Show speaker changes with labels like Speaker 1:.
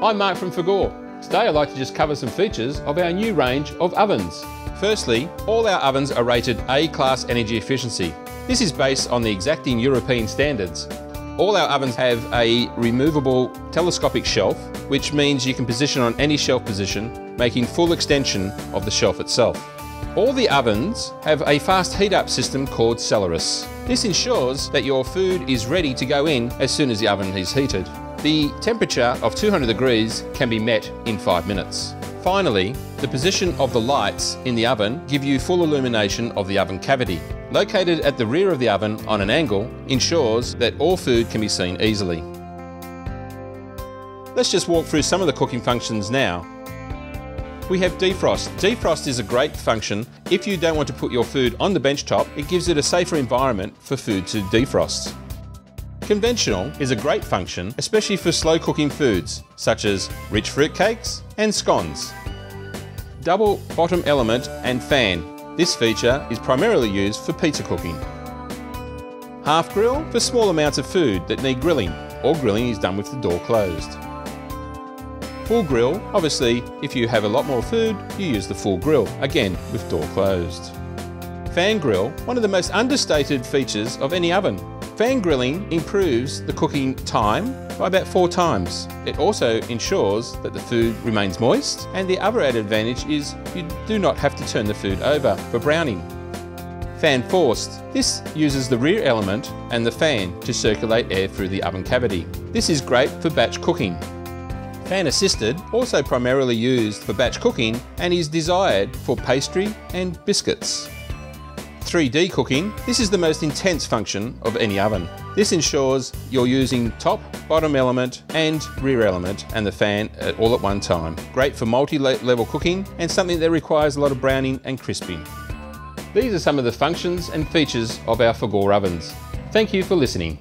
Speaker 1: I'm Mark from Fagor. Today I'd like to just cover some features of our new range of ovens. Firstly, all our ovens are rated A-class energy efficiency. This is based on the exacting European standards. All our ovens have a removable telescopic shelf, which means you can position on any shelf position, making full extension of the shelf itself. All the ovens have a fast heat up system called Celeris. This ensures that your food is ready to go in as soon as the oven is heated. The temperature of 200 degrees can be met in five minutes. Finally, the position of the lights in the oven give you full illumination of the oven cavity. Located at the rear of the oven on an angle ensures that all food can be seen easily. Let's just walk through some of the cooking functions now. We have defrost. Defrost is a great function if you don't want to put your food on the bench top, it gives it a safer environment for food to defrost. Conventional is a great function, especially for slow cooking foods, such as rich fruit cakes and scones. Double bottom element and fan. This feature is primarily used for pizza cooking. Half grill for small amounts of food that need grilling, or grilling is done with the door closed. Full grill, obviously if you have a lot more food, you use the full grill, again with door closed. Fan grill, one of the most understated features of any oven. Fan grilling improves the cooking time by about four times. It also ensures that the food remains moist and the other added advantage is you do not have to turn the food over for browning. Fan forced. This uses the rear element and the fan to circulate air through the oven cavity. This is great for batch cooking. Fan assisted, also primarily used for batch cooking and is desired for pastry and biscuits. 3D cooking, this is the most intense function of any oven. This ensures you're using top, bottom element and rear element and the fan at all at one time. Great for multi-level cooking and something that requires a lot of browning and crisping. These are some of the functions and features of our Fagor ovens. Thank you for listening.